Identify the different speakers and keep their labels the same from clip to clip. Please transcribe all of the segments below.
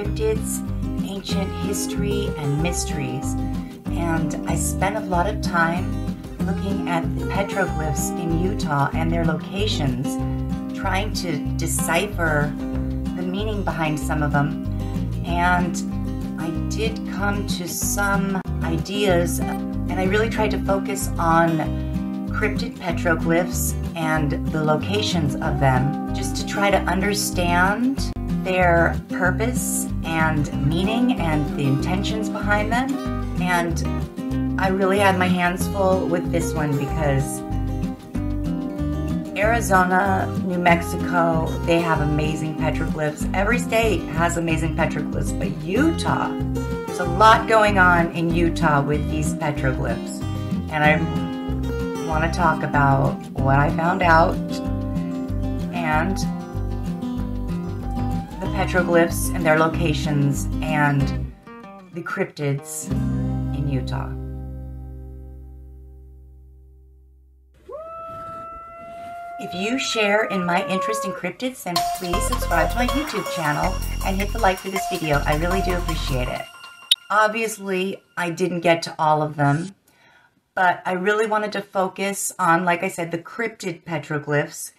Speaker 1: cryptids, ancient history, and mysteries. And I spent a lot of time looking at the petroglyphs in Utah and their locations, trying to decipher the meaning behind some of them. And I did come to some ideas, and I really tried to focus on cryptid petroglyphs and the locations of them just to try to understand their purpose and meaning and the intentions behind them. And I really had my hands full with this one because Arizona, New Mexico, they have amazing petroglyphs. Every state has amazing petroglyphs, but Utah, there's a lot going on in Utah with these petroglyphs. And I want to talk about what I found out and petroglyphs and their locations and the cryptids in Utah. If you share in my interest in cryptids, then please subscribe to my YouTube channel and hit the like for this video. I really do appreciate it. Obviously, I didn't get to all of them, but I really wanted to focus on, like I said, the cryptid petroglyphs,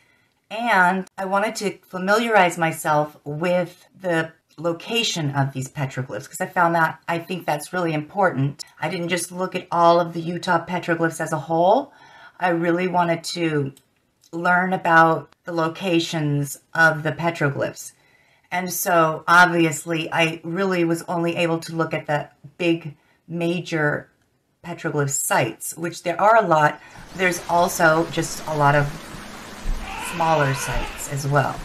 Speaker 1: and I wanted to familiarize myself with the location of these petroglyphs because I found that I think that's really important. I didn't just look at all of the Utah petroglyphs as a whole. I really wanted to learn about the locations of the petroglyphs. And so obviously I really was only able to look at the big major petroglyph sites, which there are a lot. There's also just a lot of smaller sites as well.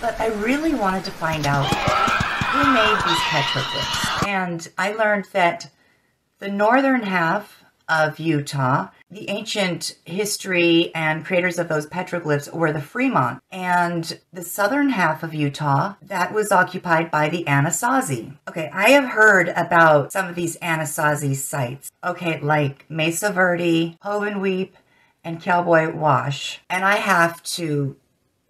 Speaker 1: But I really wanted to find out who made these petroglyphs. And I learned that the northern half of Utah the ancient history and creators of those petroglyphs were the Fremont. And the southern half of Utah, that was occupied by the Anasazi. Okay, I have heard about some of these Anasazi sites. Okay, like Mesa Verde, Hovenweep, and Cowboy Wash. And I have to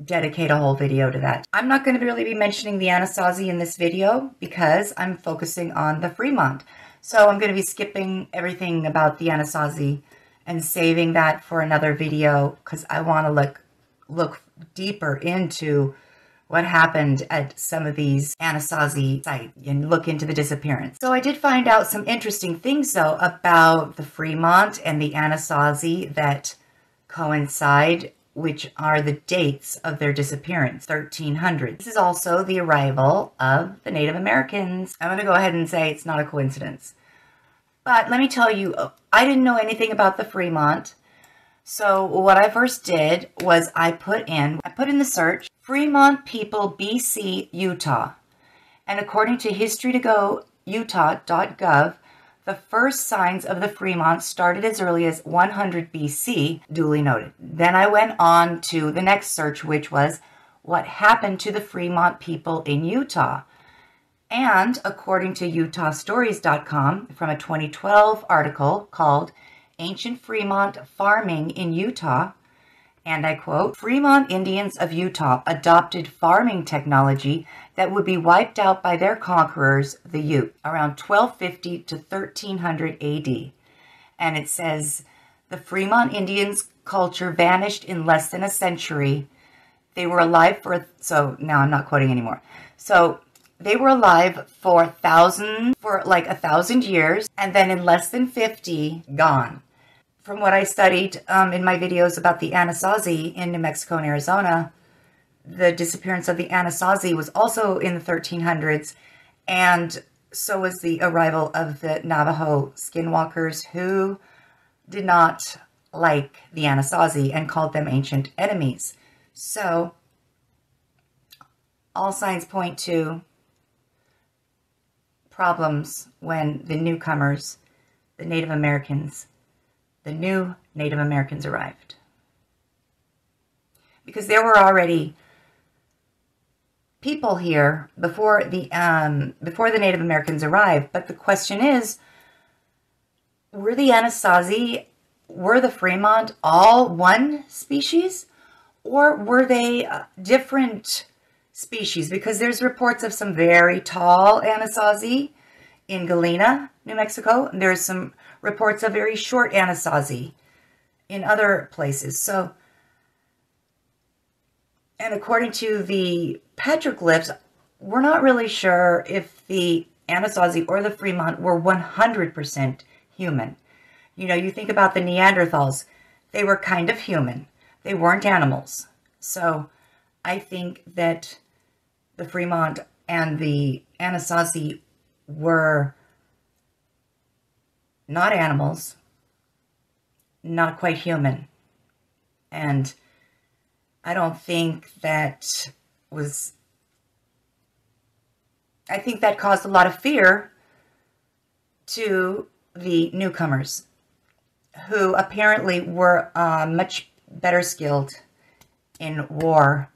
Speaker 1: dedicate a whole video to that. I'm not going to really be mentioning the Anasazi in this video because I'm focusing on the Fremont. So I'm going to be skipping everything about the Anasazi and saving that for another video because I want to look look deeper into what happened at some of these Anasazi sites and look into the disappearance. So I did find out some interesting things though about the Fremont and the Anasazi that coincide which are the dates of their disappearance, 1300. This is also the arrival of the Native Americans. I'm going to go ahead and say it's not a coincidence. But let me tell you, I didn't know anything about the Fremont. So what I first did was I put in, I put in the search, Fremont people BC Utah. And according to history2go.utah.gov, the first signs of the Fremont started as early as 100 BC, duly noted. Then I went on to the next search, which was what happened to the Fremont people in Utah. And according to UtahStories.com, from a 2012 article called Ancient Fremont Farming in Utah, and I quote Fremont Indians of Utah adopted farming technology that would be wiped out by their conquerors, the Ute, around 1250 to 1300 AD. And it says the Fremont Indians' culture vanished in less than a century. They were alive for, so now I'm not quoting anymore. So they were alive for a thousand, for like a thousand years, and then in less than 50, gone. From what I studied um, in my videos about the Anasazi in New Mexico and Arizona, the disappearance of the Anasazi was also in the 1300s, and so was the arrival of the Navajo skinwalkers who did not like the Anasazi and called them ancient enemies. So, all signs point to problems when the newcomers, the Native Americans, the new Native Americans arrived. Because there were already people here before the um, before the Native Americans arrived. But the question is, were the Anasazi, were the Fremont all one species, or were they uh, different species because there's reports of some very tall Anasazi in Gallina, New Mexico. There's some reports of very short Anasazi in other places. So, and according to the petroglyphs, we're not really sure if the Anasazi or the Fremont were 100% human. You know, you think about the Neanderthals, they were kind of human. They weren't animals. So I think that the Fremont and the Anasazi were not animals, not quite human. And I don't think that was, I think that caused a lot of fear to the newcomers who apparently were uh, much better skilled in war.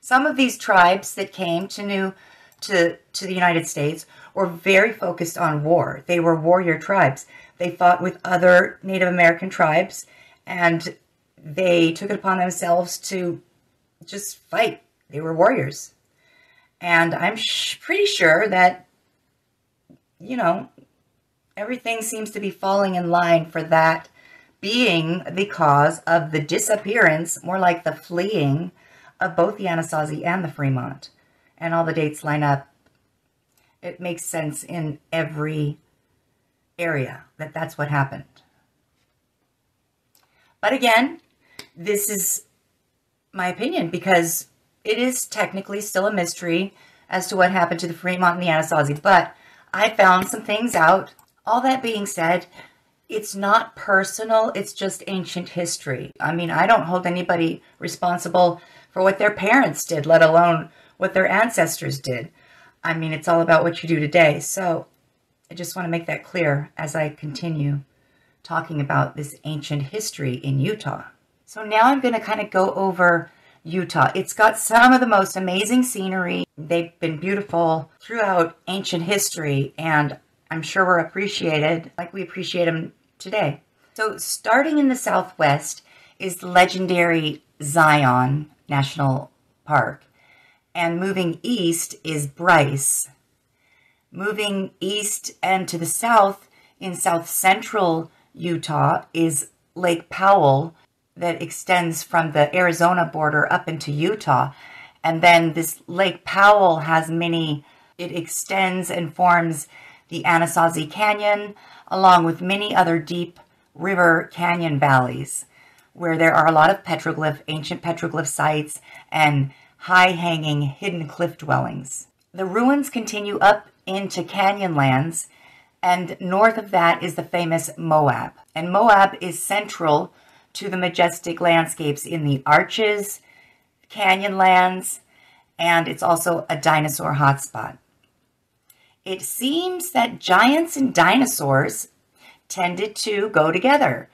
Speaker 1: Some of these tribes that came to New to, to the United States were very focused on war. They were warrior tribes. They fought with other Native American tribes and they took it upon themselves to just fight. They were warriors. And I'm sh- pretty sure that, you know, everything seems to be falling in line for that being the cause of the disappearance, more like the fleeing, of both the Anasazi and the Fremont. And all the dates line up. It makes sense in every area that that's what happened. But again, this is my opinion because it is technically still a mystery as to what happened to the Fremont and the Anasazi. But I found some things out all that being said, it's not personal, it's just ancient history. I mean, I don't hold anybody responsible for what their parents did, let alone what their ancestors did. I mean, it's all about what you do today. So I just want to make that clear as I continue talking about this ancient history in Utah. So now I'm going to kind of go over Utah. It's got some of the most amazing scenery. They've been beautiful throughout ancient history, and I'm sure we're appreciated like we appreciate them today. So, starting in the southwest is legendary Zion National Park, and moving east is Bryce. Moving east and to the south in south central Utah is Lake Powell that extends from the Arizona border up into Utah. And then this Lake Powell has many, it extends and forms the Anasazi Canyon, along with many other deep river canyon valleys where there are a lot of petroglyph, ancient petroglyph sites and high-hanging hidden cliff dwellings. The ruins continue up into Canyonlands, and north of that is the famous Moab. And Moab is central to the majestic landscapes in the Arches, Canyonlands, and it's also a dinosaur hotspot. It seems that giants and dinosaurs tended to go together,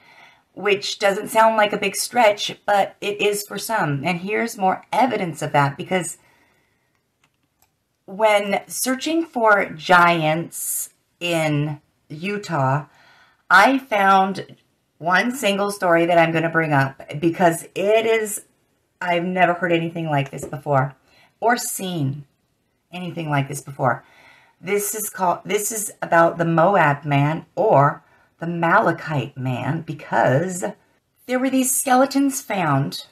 Speaker 1: which doesn't sound like a big stretch, but it is for some. And here's more evidence of that because when searching for giants in Utah, I found one single story that I'm going to bring up because it is, I've never heard anything like this before or seen anything like this before. This is called this is about the Moab man or the Malachite man because there were these skeletons found.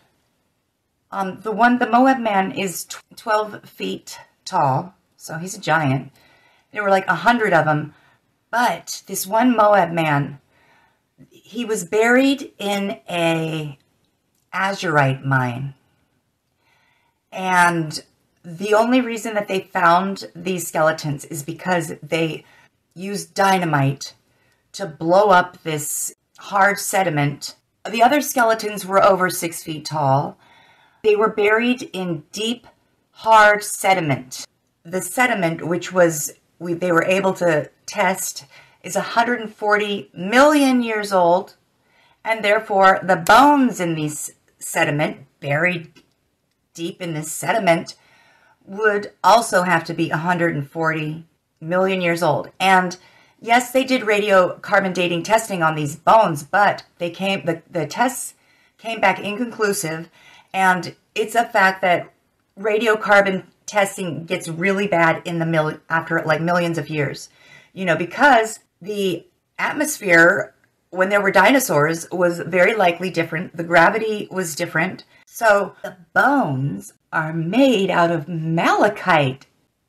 Speaker 1: Um, the one, the Moab man is 12 feet tall, so he's a giant. There were like a hundred of them, but this one Moab man, he was buried in a azurite mine. And the only reason that they found these skeletons is because they used dynamite to blow up this hard sediment. The other skeletons were over six feet tall. They were buried in deep, hard sediment. The sediment, which was we, they were able to test, is 140 million years old, and therefore the bones in these sediment, buried deep in this sediment, would also have to be 140 million years old. And yes, they did radiocarbon dating testing on these bones, but they came the, the tests came back inconclusive. And it's a fact that radiocarbon testing gets really bad in the mil- after like millions of years. You know, because the atmosphere when there were dinosaurs was very likely different. The gravity was different. So the bones are made out of malachite.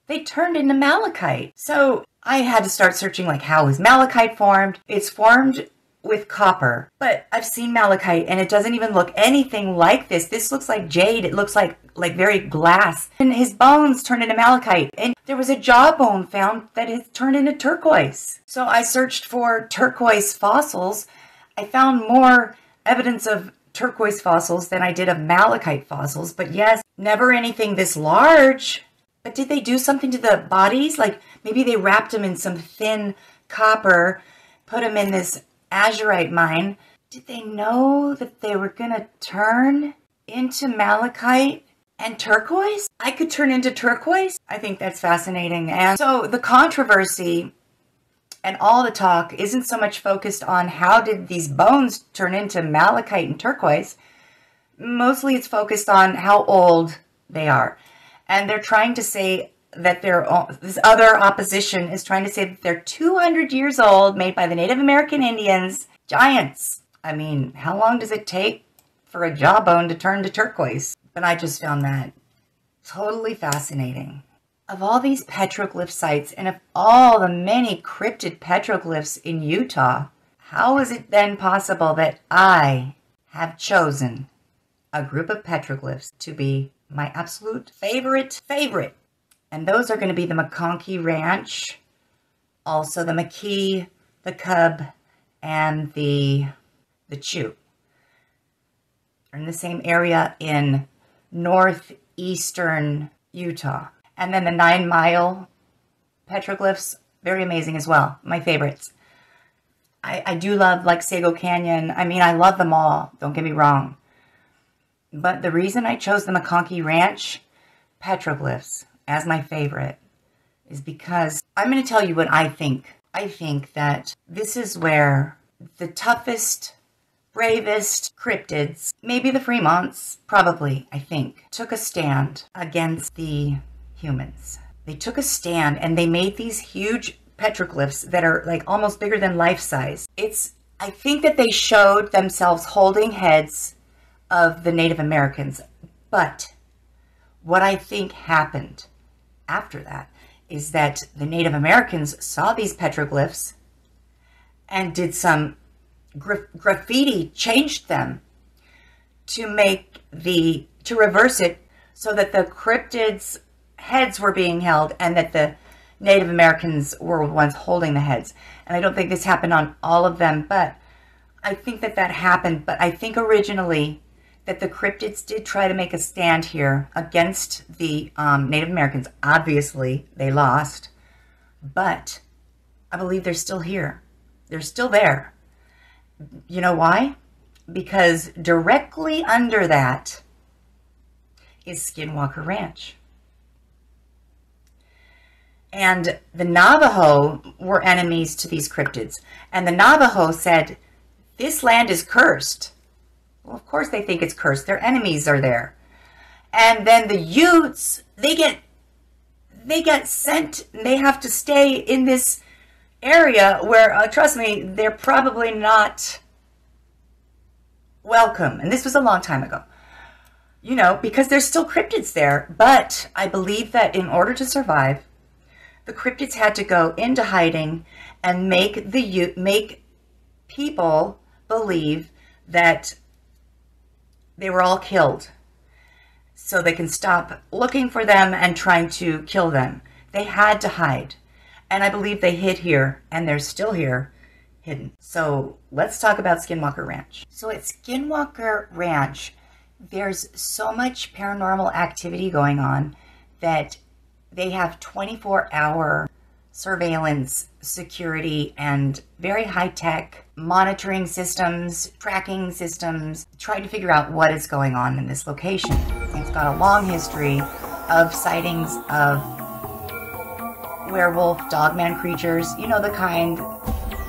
Speaker 1: They turned into malachite. So I had to start searching like how is malachite formed? It's formed with copper. But I've seen malachite and it doesn't even look anything like this. This looks like jade. It looks like like very glass. And his bones turned into malachite. And there was a jawbone found that has turned into turquoise. So I searched for turquoise fossils. I found more evidence of turquoise fossils than I did of malachite fossils. But yes, never anything this large. But did they do something to the bodies? Like maybe they wrapped them in some thin copper, put them in this azurite mine. Did they know that they were going to turn into malachite and turquoise? I could turn into turquoise? I think that's fascinating. And so the controversy and all the talk isn't so much focused on how did these bones turn into malachite and turquoise. Mostly it's focused on how old they are. And they're trying to say that they're, this other opposition is trying to say that they're 200 years old, made by the Native American Indians, giants. I mean, how long does it take for a jawbone to turn to turquoise? But I just found that totally fascinating. Of all these petroglyph sites and of all the many cryptid petroglyphs in Utah, how is it then possible that I have chosen a group of petroglyphs to be my absolute favorite favorite? And those are going to be the McConkie Ranch, also the McKee, the Cub, and the the Chew. They're in the same area in northeastern Utah. And then the nine mile petroglyphs, very amazing as well. My favorites. I, I do love like Sego Canyon. I mean, I love them all. Don't get me wrong. But the reason I chose the McConkie Ranch petroglyphs as my favorite is because I'm going to tell you what I think. I think that this is where the toughest bravest cryptids, maybe the Fremonts, probably, I think, took a stand against the humans. They took a stand and they made these huge petroglyphs that are like almost bigger than life size. It's, I think that they showed themselves holding heads of the Native Americans. But what I think happened after that is that the Native Americans saw these petroglyphs and did some gra- graffiti changed them to make the to reverse it so that the cryptids heads were being held and that the Native Americans were the ones holding the heads. And I don't think this happened on all of them, but I think that that happened. But I think originally that the cryptids did try to make a stand here against the um, Native Americans. Obviously, they lost, but I believe they're still here. They're still there. You know why? Because directly under that is Skinwalker Ranch. And the Navajo were enemies to these cryptids. And the Navajo said, This land is cursed. Well, of course they think it's cursed. Their enemies are there. And then the Utes, they get they get sent, they have to stay in this area where, uh, trust me, they're probably not welcome. And this was a long time ago. You know, because there's still cryptids there. But I believe that in order to survive, the cryptids had to go into hiding and make the make people believe that they were all killed so they can stop looking for them and trying to kill them. They had to hide. And I believe they hid here, and they're still here, hidden. So let's talk about Skinwalker Ranch. So at Skinwalker Ranch, there's so much paranormal activity going on that they have 24 hour surveillance, security, and very high tech monitoring systems, tracking systems, trying to figure out what is going on in this location. It's got a long history of sightings of werewolf, dogman creatures, you know, the kind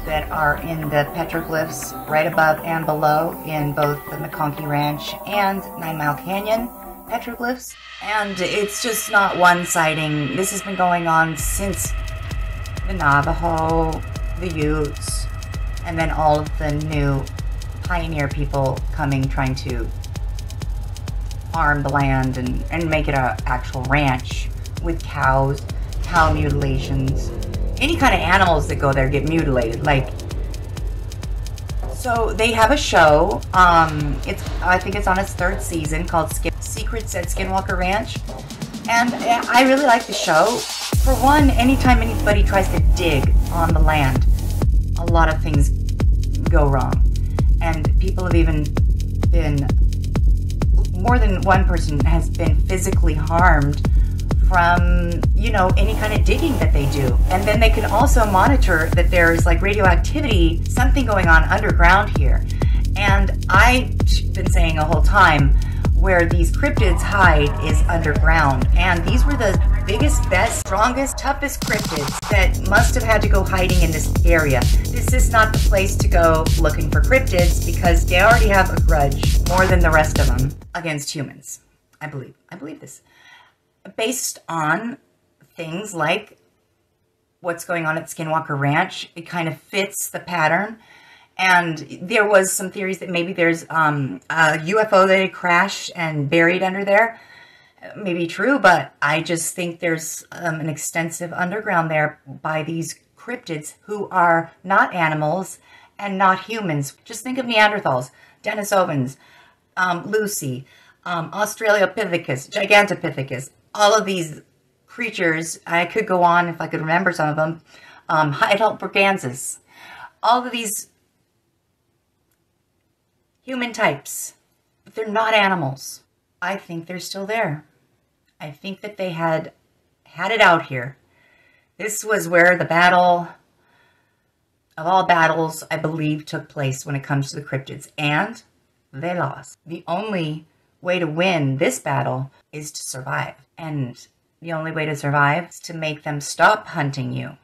Speaker 1: that are in the petroglyphs right above and below in both the McConkie Ranch and Nine Mile Canyon. petroglyphs. And it's just not one sighting. This has been going on since the Navajo, the Utes, and then all of the new pioneer people coming trying to farm the land and, and make it an actual ranch with cows, cow mutilations. Any kind of animals that go there get mutilated. Like, so they have a show. Um, it's I think it's on its third season called Skin- Secrets at Skinwalker Ranch, and I really like the show. For one, anytime anybody tries to dig on the land, a lot of things go wrong, and people have even been more than one person has been physically harmed from, you know, any kind of digging that they do. And then they can also monitor that there's like radioactivity, something going on underground here. And I've been saying a whole time where these cryptids hide is underground. And these were the biggest, best, strongest, toughest cryptids that must have had to go hiding in this area. This is not the place to go looking for cryptids because they already have a grudge more than the rest of them against humans. I believe. I believe this. Based on things like what's going on at Skinwalker Ranch, it kind of fits the pattern and there was some theories that maybe there's um, a UFO that had crashed and buried under there. Maybe true, but I just think there's um, an extensive underground there by these cryptids who are not animals and not humans. Just think of Neanderthals, Denisovans, um, Lucy, um, Australopithecus, Gigantopithecus, all of these creatures. I could go on if I could remember some of them. Um, Heidelbergensis. All of these human types, but they're not animals. I think they're still there. I think that they had had it out here. This was where the battle of all battles, I believe, took place when it comes to the cryptids, and they lost. The only way to win this battle is to survive. And the only way to survive is to make them stop hunting you.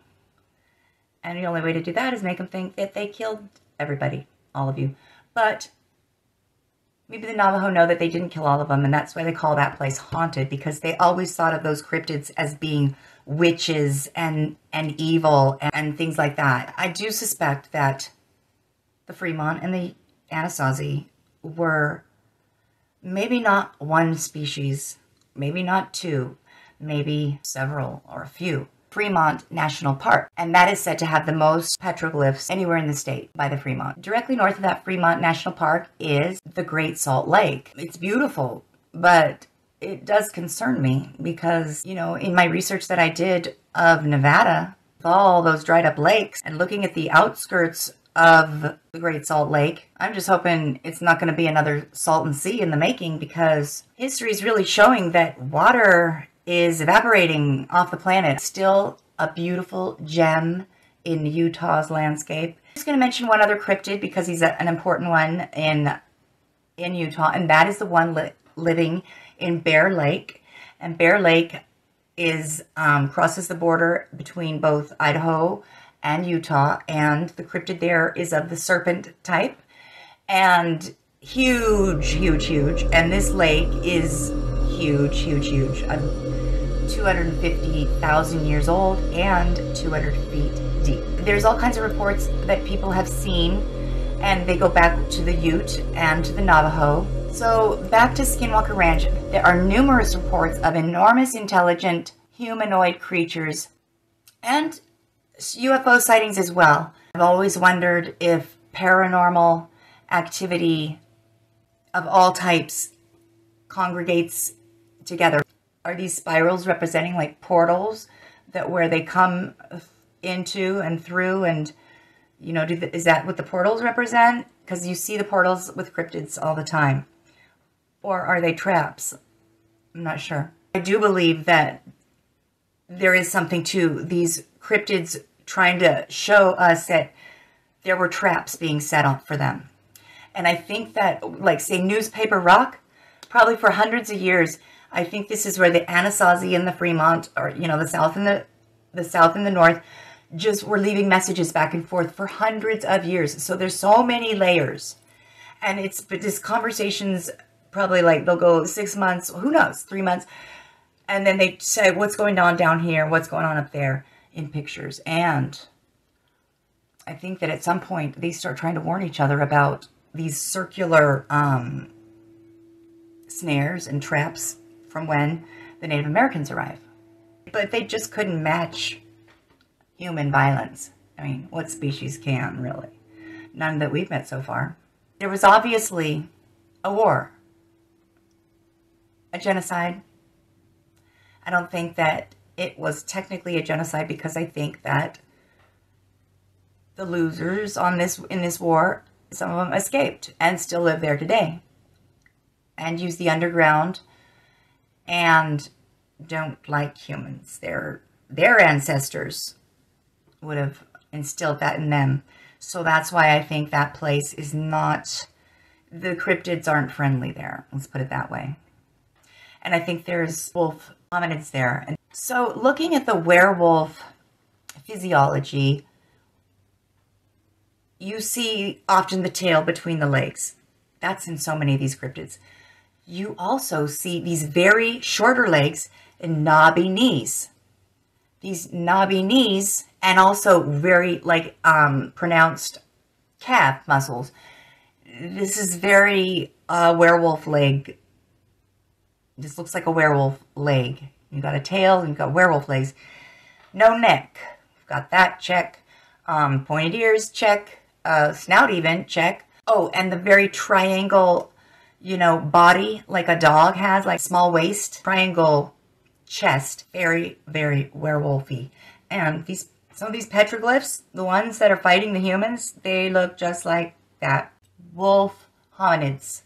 Speaker 1: And the only way to do that is make them think that they killed everybody, all of you. But Maybe the Navajo know that they didn't kill all of them, and that's why they call that place haunted because they always thought of those cryptids as being witches and and evil and, things like that. I do suspect that the Fremont and the Anasazi were maybe not one species, maybe not two, maybe several or a few. Fremont National Park, and that is said to have the most petroglyphs anywhere in the state by the Fremont. Directly north of that Fremont National Park is the Great Salt Lake. It's beautiful, but it does concern me because, you know, in my research that I did of Nevada, all those dried up lakes, and looking at the outskirts of the Great Salt Lake. I'm just hoping it's not going to be another Salton Sea in the making because history is really showing that water is evaporating off the planet. Still a beautiful gem in Utah's landscape. I'm just going to mention one other cryptid because he's a, an important one in in Utah, and that is the one li living in Bear Lake. And Bear Lake is um, crosses the border between both Idaho and Utah, and the cryptid there is of the serpent type, and huge, huge, huge. And this lake is huge, huge, huge. I'm, 250,000 years old and 200 feet deep. There's all kinds of reports that people have seen, and they go back to the Ute and to the Navajo. So, back to Skinwalker Ranch, there are numerous reports of enormous intelligent humanoid creatures and UFO sightings as well. I've always wondered if paranormal activity of all types congregates together. Are these spirals representing like portals that where they come into and through and you know, the, is that what the portals represent? Because you see the portals with cryptids all the time. Or are they traps? I'm not sure. I do believe that there is something to these cryptids trying to show us that there were traps being set up for them. And I think that, like, say, newspaper rock, probably for hundreds of years, I think this is where the Anasazi and the Fremont, or you know, the South and the the South and the North, just were leaving messages back and forth for hundreds of years. So there's so many layers, and it's but this conversations probably like they'll go six months, who knows, three months. And then they say what's going on down here, what's going on up there in pictures. And I think that at some point they start trying to warn each other about these circular um, snares and traps from when the Native Americans arrive. But they just couldn't match human violence. I mean, what species can, really? None that we've met so far. There was obviously a war, a genocide. I don't think that it was technically a genocide because I think that the losers on this in this war, some of them escaped and still live there today and use the underground and don't like humans. Their their ancestors would have instilled that in them. So that's why I think that place is not the cryptids aren't friendly there. Let's put it that way. And I think there's wolf hominids there. And so looking at the werewolf physiology, you see often the tail between the legs. That's in so many of these cryptids. You also see these very shorter legs and knobby knees. These knobby knees and also very like um, pronounced calf muscles. This is very uh, werewolf leg. This looks like a werewolf leg. You got a tail and you got werewolf legs. No neck. Got that check. Um, pointed ears check uh, snout even, check. Oh, and the very triangle, you know, body like a dog has, like small waist, triangle chest, very, very werewolfy. And these, some of these petroglyphs, the ones that are fighting the humans, they look just like that. Wolf hominids.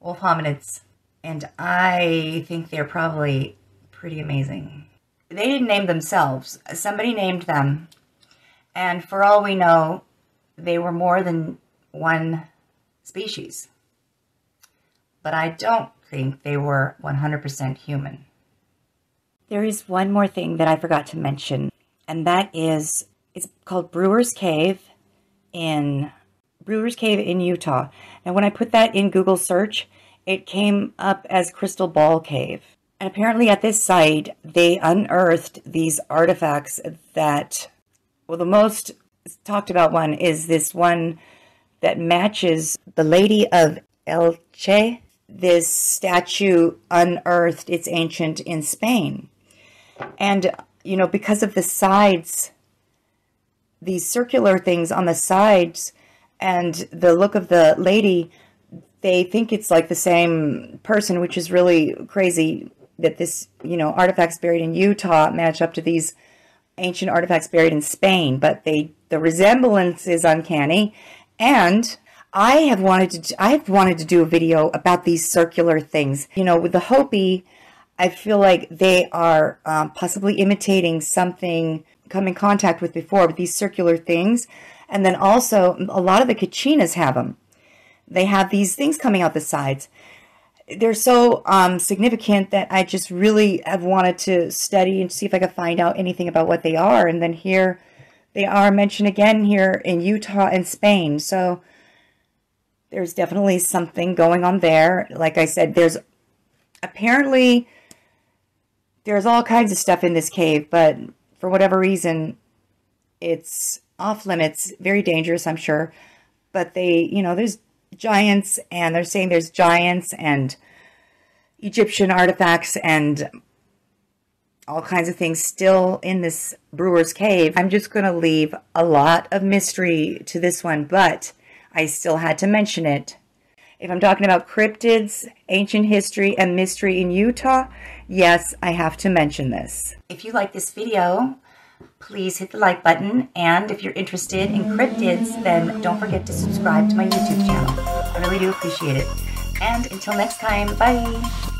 Speaker 1: Wolf hominids. And I think they're probably pretty amazing. They didn't name themselves. Somebody named them and for all we know, they were more than one species. But I don't think they were 100% human. There is one more thing that I forgot to mention, and that is it's called Brewer's Cave in Brewer's Cave in Utah. And when I put that in Google search, it came up as Crystal Ball Cave. And apparently at this site, they unearthed these artifacts that well, the most talked about one is this one that matches the Lady of Elche. This statue unearthed, it's ancient in Spain. And, you know, because of the sides, these circular things on the sides and the look of the lady, they think it's like the same person, which is really crazy that this, you know, artifacts buried in Utah match up to these ancient artifacts buried in Spain, but they the resemblance is uncanny. And I have wanted to I've wanted to do a video about these circular things. You know, with the Hopi, I feel like they are um, possibly imitating something come in contact with before, with these circular things. And then also, a lot of the Kachinas have them. They have these things coming out the sides they're so um, significant that I just really have wanted to study and see if I could find out anything about what they are. And then here they are mentioned again here in Utah and Spain. So there's definitely something going on there. Like I said, there's apparently there's all kinds of stuff in this cave, but for whatever reason, it's off limits, very dangerous, I'm sure. But they, you know, there's giants, and they're saying there's giants and Egyptian artifacts and all kinds of things still in this brewer's cave. I'm just going to leave a lot of mystery to this one, but I still had to mention it. If I'm talking about cryptids, ancient history, and mystery in Utah, yes, I have to mention this. If you like this video, please hit the like button. And if you're interested in cryptids, then don't forget to subscribe to my YouTube channel. I really do appreciate it. And until next time, bye.